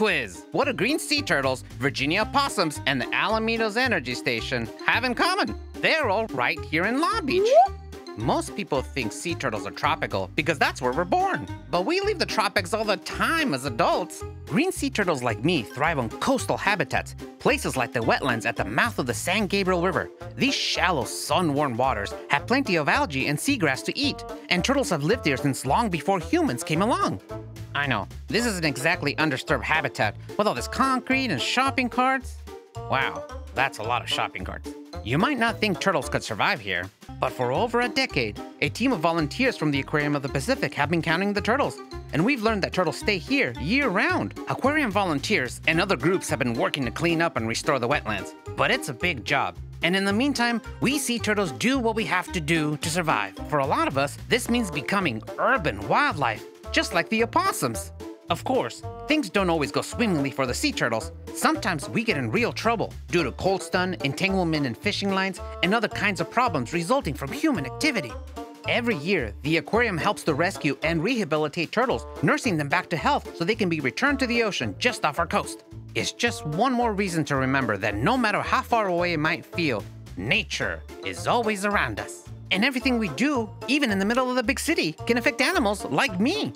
quiz. What do green sea turtles, Virginia opossums, and the Alamitos Energy Station have in common? They're all right here in Long Beach. Most people think sea turtles are tropical because that's where we're born. But we leave the tropics all the time as adults. Green sea turtles like me thrive on coastal habitats, places like the wetlands at the mouth of the San Gabriel River. These shallow, sun-warmed waters have plenty of algae and seagrass to eat, and turtles have lived here since long before humans came along. I know, this isn't exactly undisturbed habitat with all this concrete and shopping carts. Wow, that's a lot of shopping carts. You might not think turtles could survive here, but for over a decade, a team of volunteers from the Aquarium of the Pacific have been counting the turtles, and we've learned that turtles stay here year-round. Aquarium volunteers and other groups have been working to clean up and restore the wetlands, but it's a big job. And in the meantime, we sea turtles do what we have to do to survive. For a lot of us, this means becoming urban wildlife, just like the opossums. Of course, things don't always go swimmingly for the sea turtles. Sometimes we get in real trouble due to cold stun, entanglement in fishing lines, and other kinds of problems resulting from human activity. Every year, the aquarium helps to rescue and rehabilitate turtles, nursing them back to health so they can be returned to the ocean just off our coast. It's just one more reason to remember that no matter how far away it might feel, nature is always around us. And everything we do, even in the middle of the big city, can affect animals like me.